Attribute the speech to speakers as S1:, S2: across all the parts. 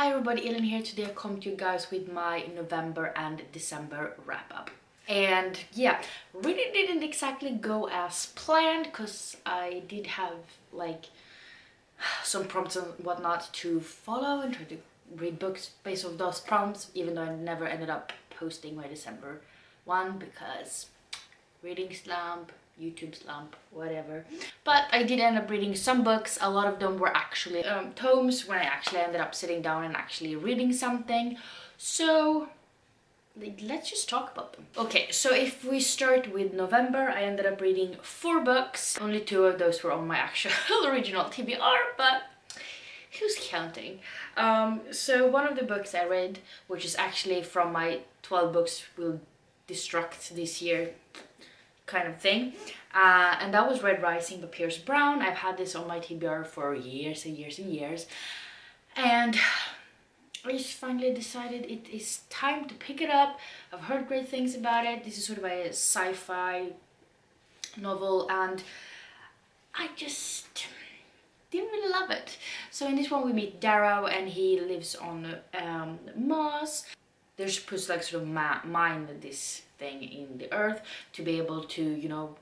S1: Hi everybody, Elin here. Today I come to you guys with my November and December wrap up. And yeah, really didn't exactly go as planned because I did have like some prompts and whatnot to follow and try to read books based on those prompts even though I never ended up posting my December one because reading slump, YouTube slump, whatever. But I did end up reading some books. A lot of them were actually um, tomes when I actually ended up sitting down and actually reading something. So let's just talk about them. Okay, so if we start with November, I ended up reading four books. Only two of those were on my actual original TBR, but who's counting? Um, so one of the books I read, which is actually from my 12 books will destruct this year kind of thing. Uh, and that was Red Rising by Pierce Brown. I've had this on my TBR for years and years and years. And I just finally decided it is time to pick it up. I've heard great things about it. This is sort of a sci-fi novel and I just didn't really love it. So in this one we meet Darrow and he lives on um, Mars. They're supposed to like sort of mine this thing in the earth to be able to, you know,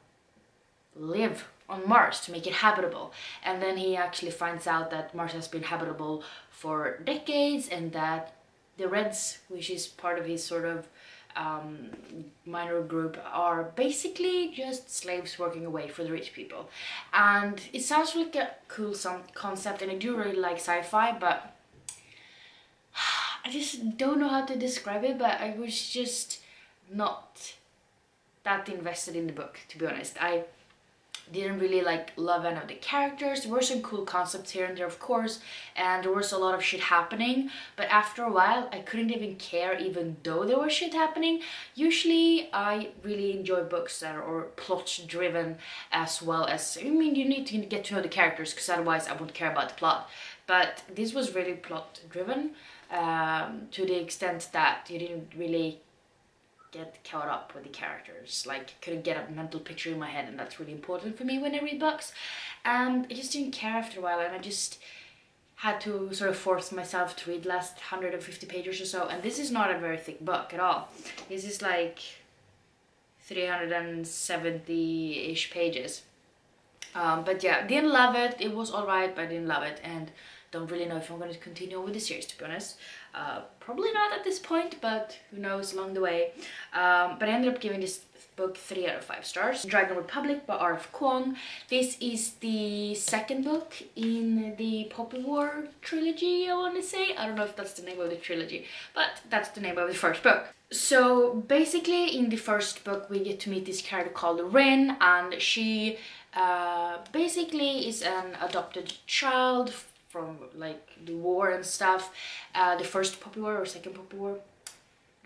S1: live on Mars to make it habitable. And then he actually finds out that Mars has been habitable for decades and that the Reds, which is part of his sort of um, minor group, are basically just slaves working away for the rich people. And it sounds like a cool some concept and I do really like sci-fi, but I just don't know how to describe it, but I was just not that invested in the book, to be honest. I didn't really like love any of the characters. There were some cool concepts here and there, of course, and there was a lot of shit happening. But after a while, I couldn't even care, even though there was shit happening. Usually, I really enjoy books that are plot-driven as well as. I mean, you need to get to know the characters, because otherwise, I wouldn't care about the plot. But this was really plot-driven um, to the extent that you didn't really get caught up with the characters. Like couldn't get a mental picture in my head and that's really important for me when I read books. And I just didn't care after a while and I just had to sort of force myself to read last 150 pages or so. And this is not a very thick book at all. This is like 370-ish pages. Um, but yeah didn't love it. It was alright but I didn't love it. And don't really know if I'm going to continue with the series to be honest uh, probably not at this point, but who knows along the way. Um, but I ended up giving this book 3 out of 5 stars. Dragon Republic by R.F. Kuang. This is the second book in the Poppy War trilogy, I want to say. I don't know if that's the name of the trilogy, but that's the name of the first book. So basically in the first book we get to meet this character called Rin and she uh, basically is an adopted child from like the war and stuff. Uh, the first poppy war or second poppy war?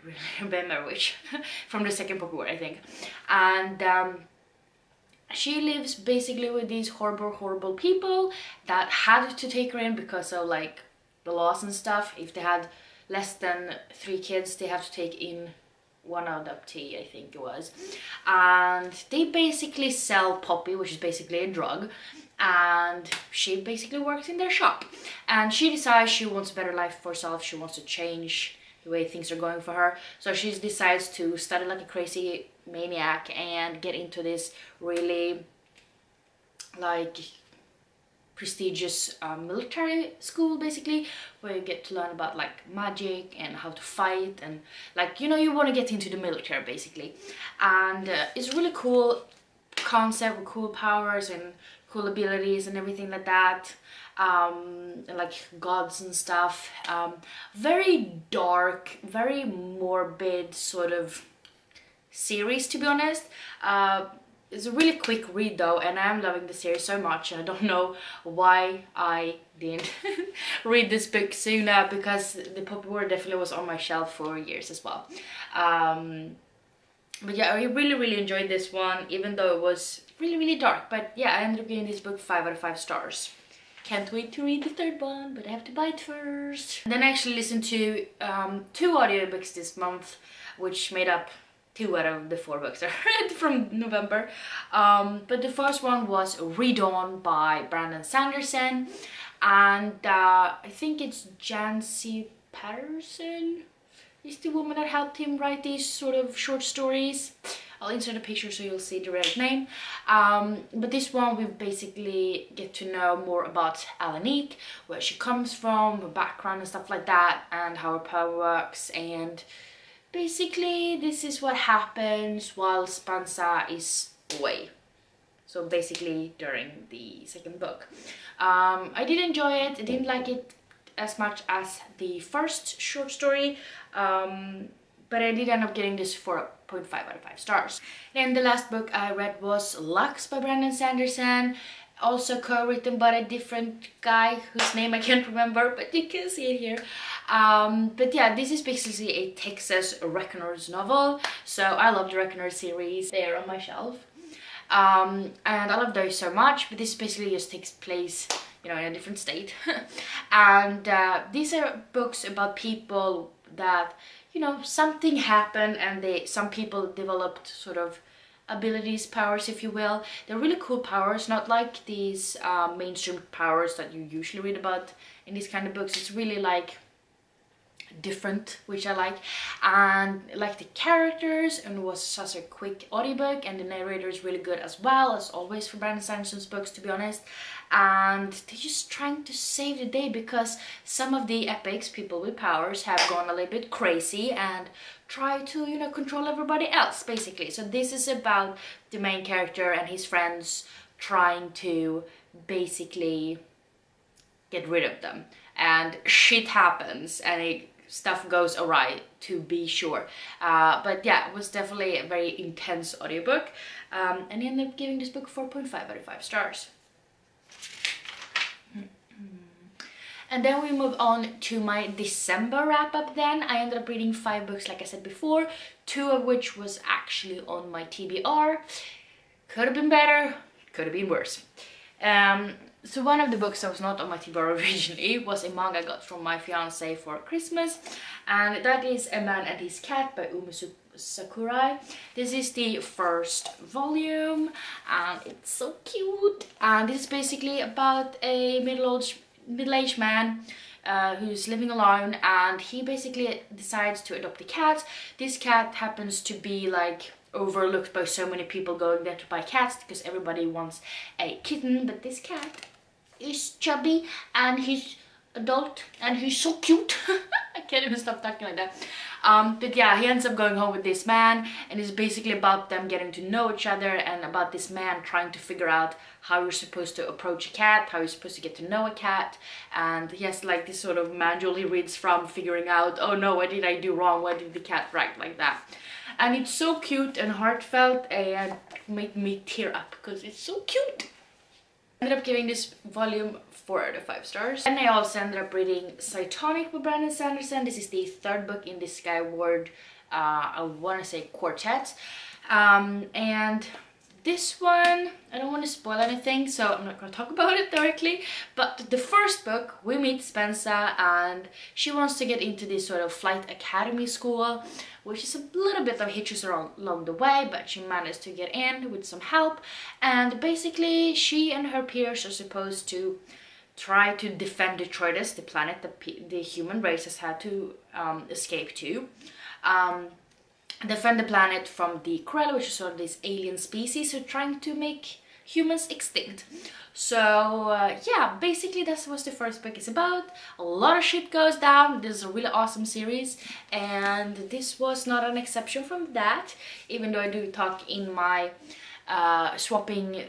S1: Really remember which. From the second poppy war I think. And um, she lives basically with these horrible horrible people that had to take her in because of like the laws and stuff. If they had less than three kids they have to take in one adoptee I think it was. And they basically sell poppy which is basically a drug and she basically works in their shop. And she decides she wants a better life for herself. She wants to change the way things are going for her. So she decides to study like a crazy maniac and get into this really like prestigious uh, military school basically where you get to learn about like magic and how to fight and like you know you want to get into the military basically. And uh, it's really cool concept with cool powers and cool abilities and everything like that um, like gods and stuff um, very dark very morbid sort of series to be honest. Uh, it's a really quick read though and I am loving the series so much and I don't know why I didn't read this book sooner because the Poppy War definitely was on my shelf for years as well. Um, but yeah I really really enjoyed this one even though it was really really dark but yeah I ended up giving this book 5 out of 5 stars. Can't wait to read the third one but I have to buy it first. And then I actually listened to um, two audiobooks this month which made up two out of the four books I read from November. Um, but the first one was Redawn by Brandon Sanderson and uh, I think it's Janci Patterson. Is the woman that helped him write these sort of short stories. I'll insert a picture so you'll see the real name. Um, but this one we basically get to know more about Alanik, where she comes from, her background and stuff like that, and how her power works. And basically this is what happens while Spensa is away. So basically during the second book. Um, I did enjoy it, I didn't like it as much as the first short story. Um, but I did end up getting this 4.5 out of 5 stars. And the last book I read was Lux by Brandon Sanderson, also co-written by a different guy whose name I can't remember, but you can see it here. Um, but yeah, this is basically a Texas Reckoners novel, so I love the Reckoners series. They're on my shelf. Um, and I love those so much, but this basically just takes place you know, in a different state. and uh, these are books about people that you know something happened and they some people developed sort of abilities powers if you will. They're really cool powers not like these uh, mainstream powers that you usually read about in these kind of books. It's really like different which I like. And like the characters and was such a quick audiobook and the narrator is really good as well as always for Brandon Sanderson's books to be honest. And they're just trying to save the day because some of the epics people with powers have gone a little bit crazy and try to you know control everybody else basically. So this is about the main character and his friends trying to basically get rid of them. And shit happens and it, stuff goes awry to be sure uh, but yeah it was definitely a very intense audiobook um, and I ended up giving this book 4.5 out of 5 stars And then we move on to my December wrap up then. I ended up reading five books like I said before, two of which was actually on my TBR. Could have been better, could have been worse. Um, so one of the books that was not on my TBR originally was a manga I got from my fiance for Christmas and that is A Man and His Cat by Umi Sakurai. This is the first volume and it's so cute and this is basically about a middle-aged middle-aged man uh, who's living alone and he basically decides to adopt a cat. This cat happens to be like overlooked by so many people going there to buy cats because everybody wants a kitten but this cat is chubby and he's adult and he's so cute. I can't even stop talking like that. Um, but yeah, he ends up going home with this man and it's basically about them getting to know each other and about this man trying to figure out how you're supposed to approach a cat, how you're supposed to get to know a cat. And he has like this sort of manual he reads from figuring out, oh no, what did I do wrong? why did the cat write like that? And it's so cute and heartfelt and made me tear up because it's so cute ended up giving this volume 4 out of 5 stars. And I also ended up reading Cytonic by Brandon Sanderson. This is the third book in the Skyward, uh, I want to say quartet. Um, and this one, I don't want to spoil anything, so I'm not going to talk about it directly. But the first book, we meet Spensa and she wants to get into this sort of flight academy school, which is a little bit of hitches along along the way, but she managed to get in with some help. And basically, she and her peers are supposed to try to defend Detritus, the planet that the human race has had to um, escape to. Um, defend the planet from the Krell, which is sort of this alien species who are trying to make humans extinct. So uh, yeah, basically that's what the first book is about. A lot of shit goes down. This is a really awesome series and this was not an exception from that, even though I do talk in my uh, swapping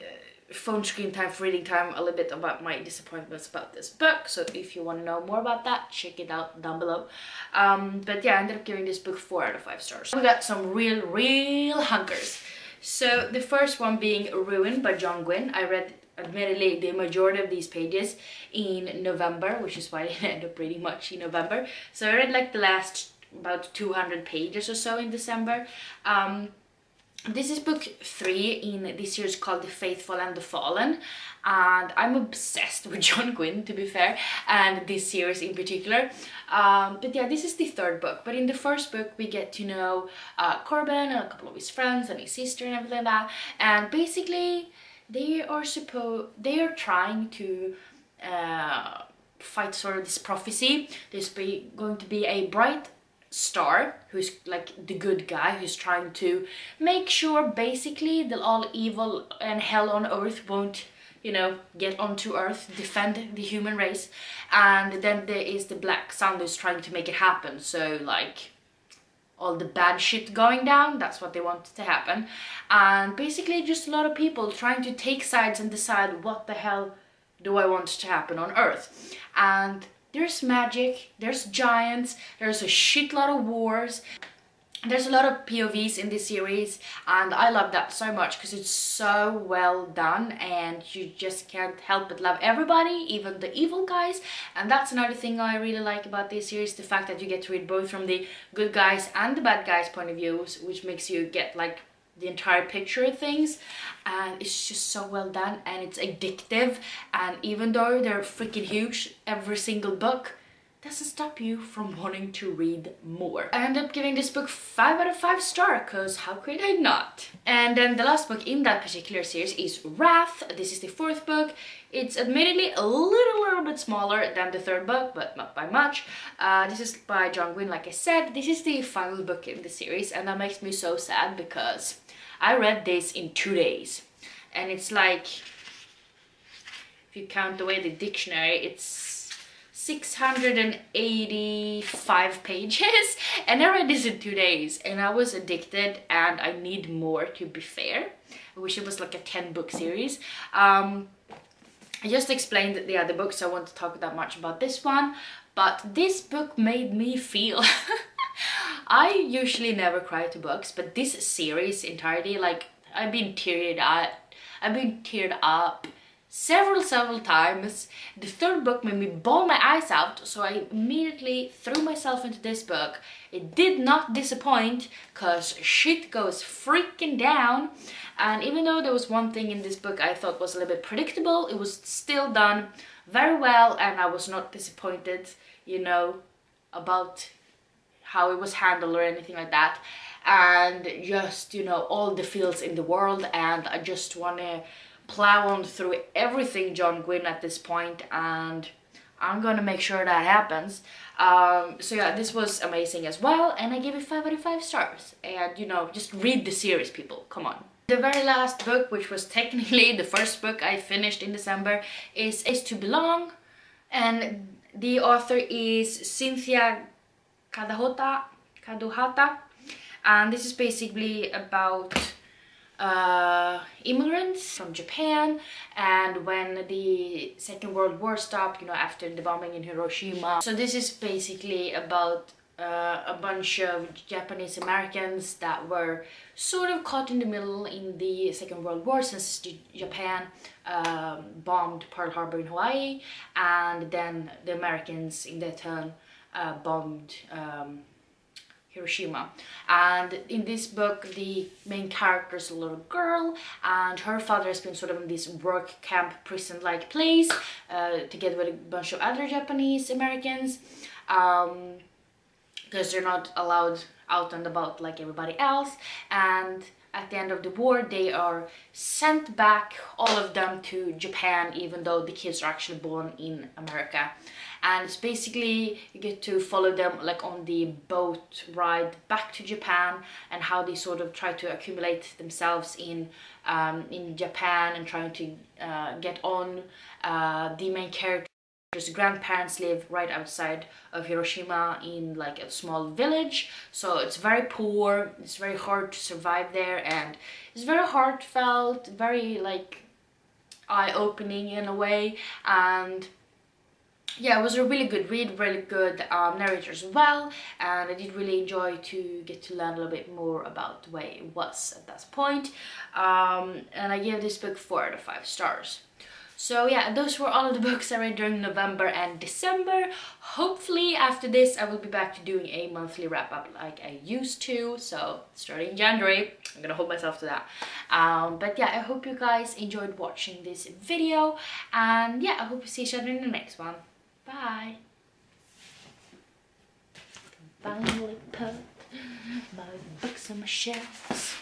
S1: phone screen time for reading time a little bit about my disappointments about this book. So if you want to know more about that check it out down below. Um, but yeah I ended up giving this book four out of five stars. We got some real real hunkers so the first one being Ruin by John Gwynne. I read admittedly the majority of these pages in November which is why I didn't end up reading much in November. So I read like the last about 200 pages or so in December. Um, this is book three in this series called The Faithful and the Fallen and I'm obsessed with John Gwynne to be fair and this series in particular um, but yeah this is the third book but in the first book we get to know uh, Corban and a couple of his friends and his sister and everything like that and basically they are supposed they are trying to uh, fight sort of this prophecy. There's going to be a bright star who's like the good guy who's trying to make sure basically that all evil and hell on earth won't you know get onto earth defend the human race. And then there is the black sun who's trying to make it happen. So like all the bad shit going down that's what they want to happen. And basically just a lot of people trying to take sides and decide what the hell do I want to happen on earth. And there's magic, there's giants, there's a shitload of wars. There's a lot of POVs in this series and I love that so much because it's so well done and you just can't help but love everybody, even the evil guys. And that's another thing I really like about this series, the fact that you get to read both from the good guys and the bad guys point of views, which makes you get like the entire picture of things and it's just so well done and it's addictive and even though they're freaking huge every single book doesn't stop you from wanting to read more. I ended up giving this book 5 out of 5 star because how could I not? And then the last book in that particular series is Wrath. This is the fourth book. It's admittedly a little, little bit smaller than the third book, but not by much. Uh, this is by John Gwynne, like I said. This is the final book in the series and that makes me so sad because I read this in two days and it's like if you count away the dictionary it's 685 pages and I read this in two days and I was addicted and I need more to be fair. I wish it was like a 10 book series. Um, I just explained the other books so I won't talk that much about this one but this book made me feel I usually never cry to books, but this series entirety, like I've been teared up, I've been teared up several several times. The third book made me bawl my eyes out, so I immediately threw myself into this book. It did not disappoint, cause shit goes freaking down. And even though there was one thing in this book I thought was a little bit predictable, it was still done very well and I was not disappointed, you know, about how it was handled or anything like that and just you know all the feels in the world and I just want to plow on through everything John Gwynne at this point and I'm gonna make sure that happens. Um, so yeah this was amazing as well and I gave it 5 out of 5 stars. And you know just read the series people. Come on. The very last book which was technically the first book I finished in December is Is to Belong. And the author is Cynthia Kadahota, Kadohata. And this is basically about uh, immigrants from Japan and when the Second World War stopped, you know, after the bombing in Hiroshima. So this is basically about uh, a bunch of Japanese Americans that were sort of caught in the middle in the Second World War since Japan um, bombed Pearl Harbor in Hawaii and then the Americans in their turn uh, bombed um, Hiroshima. And in this book, the main character is a little girl, and her father has been sort of in this work camp prison-like place, uh, together with a bunch of other Japanese Americans, um, because they're not allowed out and about like everybody else. And at the end of the war, they are sent back, all of them, to Japan, even though the kids are actually born in America and it's basically you get to follow them like on the boat ride back to Japan and how they sort of try to accumulate themselves in um, in Japan and trying to uh, get on uh, the main character's. Grandparents live right outside of Hiroshima in like a small village. So it's very poor it's very hard to survive there and it's very heartfelt very like eye-opening in a way. And yeah, it was a really good read, really good um, narrator as well, and I did really enjoy to get to learn a little bit more about the way it was at that point. Um, and I gave this book 4 out of 5 stars. So yeah, those were all of the books I read during November and December. Hopefully after this I will be back to doing a monthly wrap-up like I used to. So starting January, I'm gonna hold myself to that. Um, but yeah, I hope you guys enjoyed watching this video. And yeah, I hope to see each other in the next one. Bye. Finally put my books on my shelves.